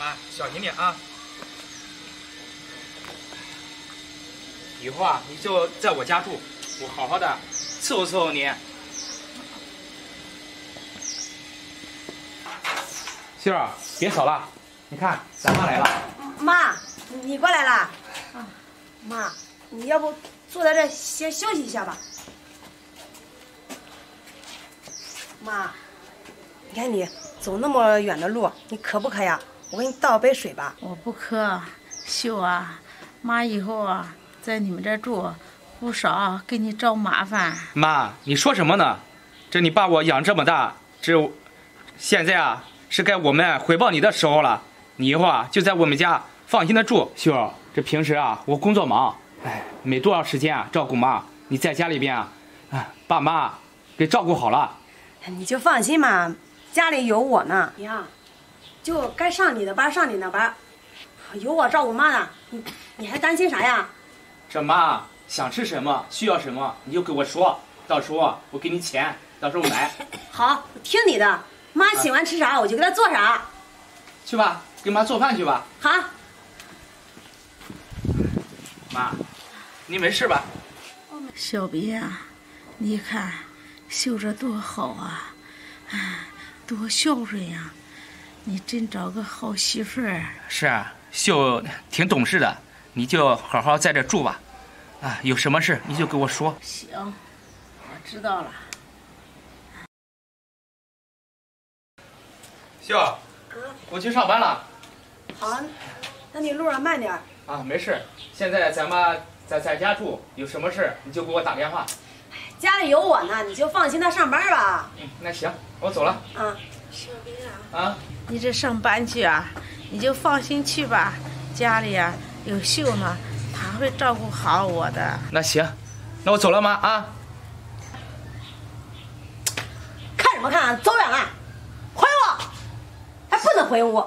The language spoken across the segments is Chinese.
妈，小心点啊！以后啊，你就在我家住，我好好的伺候伺候你。秀儿，别吵了，你看咱妈来了。妈，你过来了。妈，你要不坐在这先休息一下吧？妈，你看你走那么远的路，你渴不渴呀？我给你倒杯水吧。我不渴，秀啊，妈以后啊在你们这住，不少给你找麻烦。妈，你说什么呢？这你把我养这么大，这现在啊是该我们回报你的时候了。你以后啊就在我们家放心的住。秀，这平时啊我工作忙，哎，没多少时间啊照顾妈。你在家里边啊，啊把妈给照顾好了。你就放心嘛，家里有我呢。娘，就该上你的班上你的班，有我照顾妈呢。你你还担心啥呀？这妈想吃什么，需要什么，你就给我说，到时候我给你钱，到时候买。好，我听你的。妈喜欢吃啥，我就给她做啥。去吧，给妈做饭去吧。好。妈，你没事吧？小别啊，你看秀着多好啊，哎，多孝顺呀！你真找个好媳妇儿。是啊，秀挺懂事的，你就好好在这住吧。啊，有什么事你就跟我说。行，我知道了。秀，我去上班了。好，那你路上慢点。啊，没事。现在咱们在在家住，有什么事你就给我打电话。家里有我呢，你就放心的上班吧。嗯，那行，我走了。嗯，小斌啊，啊，你这上班去啊，你就放心去吧。家里啊有秀呢，他会照顾好我的。那行，那我走了妈？啊。看什么看？走远了，回屋，还不能回屋，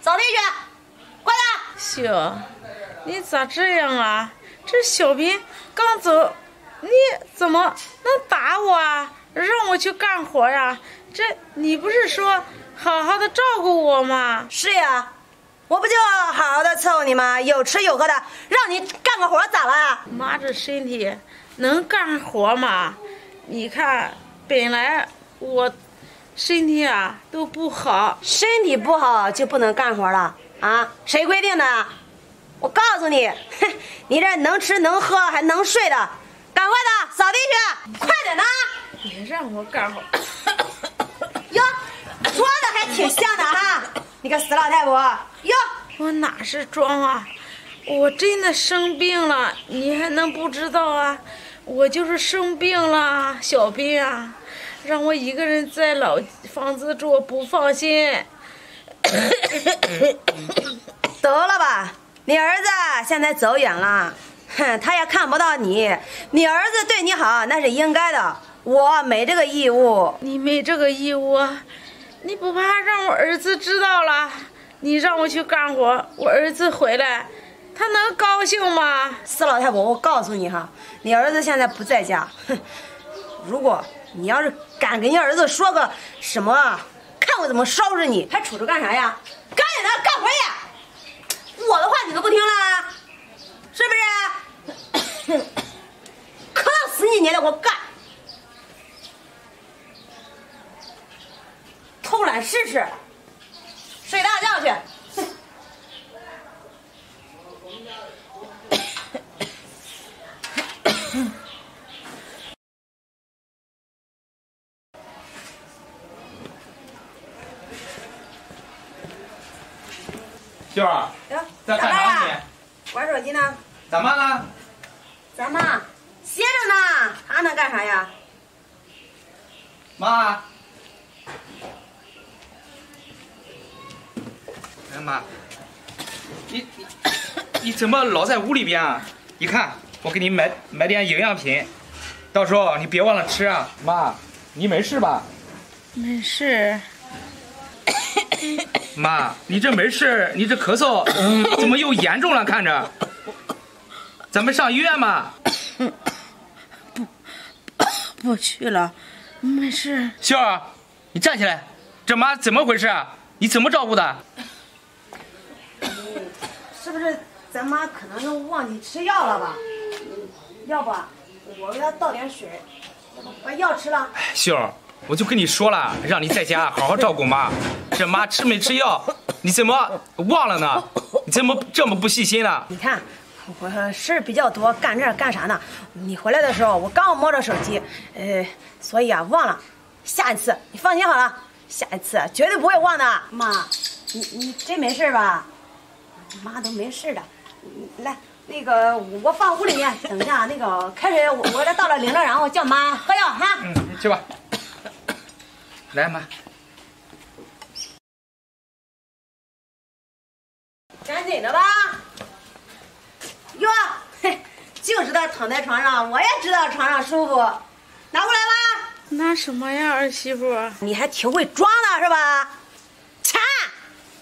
扫地去，快点。秀，你咋这样啊？这小斌刚走，你怎么能打我啊？让我去干活呀？这你不是说好好的照顾我吗？是呀，我不就好好的伺候你吗？有吃有喝的，让你干个活咋了？妈这身体能干活吗？你看，本来我身体啊都不好，身体不好就不能干活了啊？谁规定的？我告诉你，哼，你这能吃能喝还能睡的，赶快的扫地去，让我干活。哟，装的还挺像的哈，你个死老太婆！哟，我哪是装啊？我真的生病了，你还能不知道啊？我就是生病了，小斌啊，让我一个人在老房子住不放心。得了吧，你儿子现在走远了，哼，他也看不到你。你儿子对你好那是应该的，我没这个义务。你没这个义务，你不怕让我儿子知道了？你让我去干活，我儿子回来，他能高兴吗？死老太婆，我告诉你哈，你儿子现在不在家，哼，如果你要是敢跟你儿子说个什么，看我怎么收拾你！还杵着干啥呀？赶紧的干活去！我的话你都不听了，是不是？渴死你，你也得给我干！试试，睡大觉去。哼秀儿，哟，在干啥呀？玩手机呢？咱妈呢？咱妈歇着呢，她能干啥呀？妈。哎妈，你你你怎么老在屋里边啊？你看，我给你买买点营养品，到时候你别忘了吃啊。妈，你没事吧？没事。妈，你这没事，你这咳嗽怎么又严重了？看着，咱们上医院吧。不，不去了，没事。秀儿，你站起来，这妈怎么回事啊？你怎么照顾的？是不是咱妈可能是忘记吃药了吧？嗯要不我给她倒点水，把药吃了。秀儿，我就跟你说了，让你在家好好照顾妈。这妈吃没吃药，你怎么忘了呢？你怎么这么不细心呢？你看，我事儿比较多，干这干啥呢？你回来的时候，我刚摸着手机，呃，所以啊忘了。下一次你放心好了，下一次绝对不会忘的。妈，你你真没事吧？妈都没事的。来，那个我放屋里面，等一下那个开水我我给它倒了淋了，然后叫妈喝药哈。嗯，你去吧。来，妈。赶紧的吧。哟，嘿，就知道躺在床上，我也知道床上舒服。拿过来吧。拿什么呀，儿媳妇？你还挺会装的是吧？钱，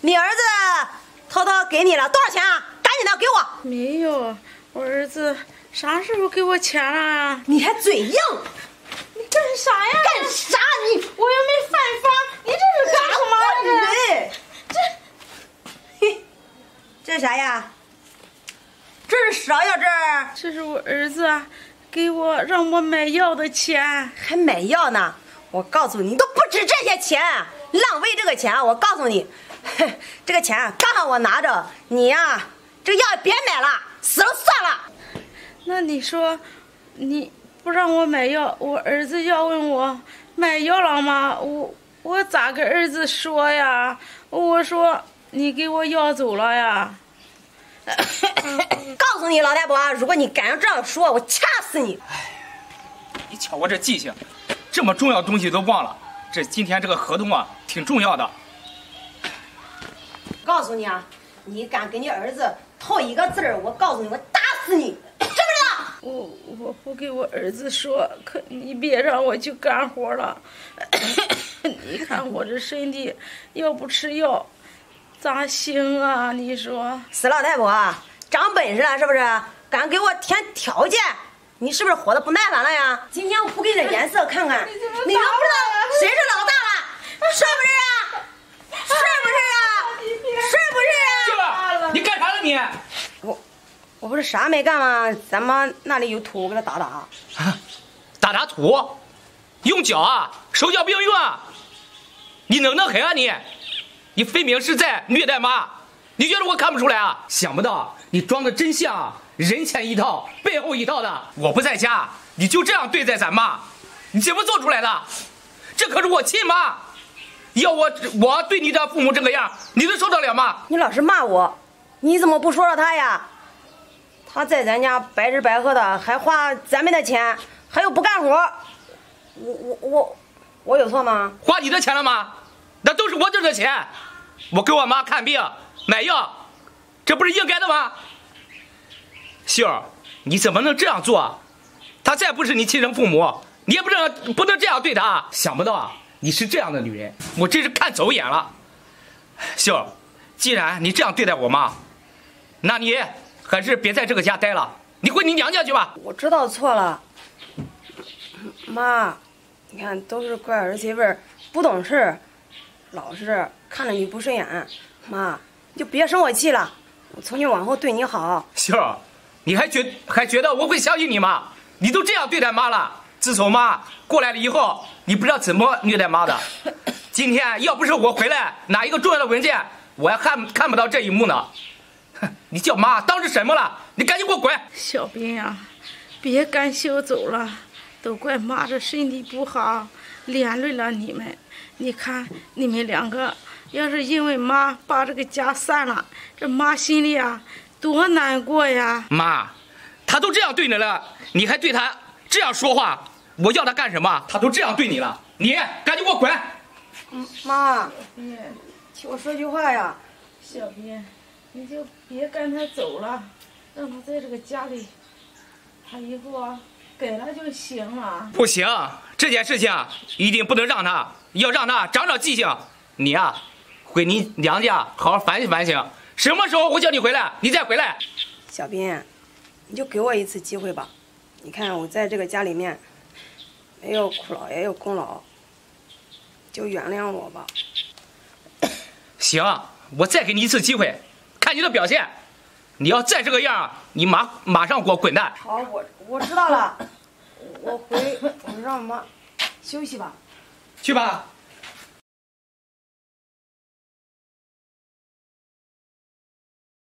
你儿子偷偷给你了多少钱啊？赶紧的给我！没有，我儿子啥时候给我钱了呀？你还嘴硬，你干啥呀？干啥你？我又没犯法，你这是干什么呀？对，这，嘿，这啥呀？这是啥呀？这这是我儿子啊给我让我买药的钱。还买药呢？我告诉你，你都不值这些钱，浪费这个钱。我告诉你，嘿 这个钱刚好我拿着，你呀、这个药别买了，死了算了。那你说，你不让我买药，我儿子要问我买药了吗？我我咋跟儿子说呀？我说你给我要走了呀。告诉你老太婆，如果你敢要这样说，我掐死你！你瞧我这记性，这么重要的东西都忘了。这今天这个合同啊，挺重要的。告诉你啊，你敢给你儿子透一个字儿，我告诉你，我打死你，知不知道？我我不给我儿子说，可你别让我去干活了。你看我这身体，要不吃药，咋行啊？你说？死老太婆，长本事了是不是？敢给我添条件？你是不是活的不耐烦了呀？今天我不给你点颜色看看，你都不知道谁是老大了，是不是啊？是不是啊？秀儿，你？我，我不是啥没干吗？咱妈那里有土，我给她打打。啊打打土，用脚啊，手脚并用啊！你能能狠啊你！你分明是在虐待妈，你觉得我看不出来啊？想不到你装的真像，人前一套，背后一套的。我不在家，你就这样对待咱妈，你怎么做出来的？这可是我亲妈，要我我对你的父母这个样，你能受得了吗？你老是骂我，你怎么不说说他呀？他在咱家白吃白喝的，还花咱们的钱，还有不干活。我我我我有错吗？花你的钱了吗？那都是我挣的钱，我给我妈看病买药，这不是应该的吗？秀儿，你怎么能这样做？她再不是你亲生父母，你也不能不能这样对她。想不到啊，你是这样的女人，我真是看走眼了。秀儿，既然你这样对待我妈，那你还是别在这个家待了，你回你娘家去吧。我知道错了。妈，你看都是怪儿媳妇儿不懂事儿，老是看着你不顺眼。妈，你就别生我气了，我从今往后对你好。秀儿，你还觉还觉得我会相信你吗？你都这样对待妈了，自从妈过来了以后，你不知道怎么虐待妈的。今天要不是我回来拿一个重要的文件，我还看看不到这一幕呢。哼，你叫妈当是什么了？你赶紧给我滚！小斌呀、别干休走了，都怪妈这身体不好，连累了你们。你看你们两个，要是因为妈把这个家散了，这妈心里啊多难过呀！妈，他都这样对你了，你还对他这样说话，我要他干什么？他都这样对你了，你赶紧给我滚！嗯妈，你，听我说句话呀。小兵，你就别跟他走了，让他在这个家里，他以后啊给了就行了。不行，这件事情一定不能让他，要让他长长记性。你啊、回你娘家好好反省反省，什么时候我叫你回来，你再回来。小斌，你就给我一次机会吧。你看我在这个家里面没有苦劳也有功劳，就原谅我吧。行，我再给你一次机会，看你的表现。你要再这个样，你马马上给我滚蛋！好，我我知道了，我回我让妈休息吧。去吧。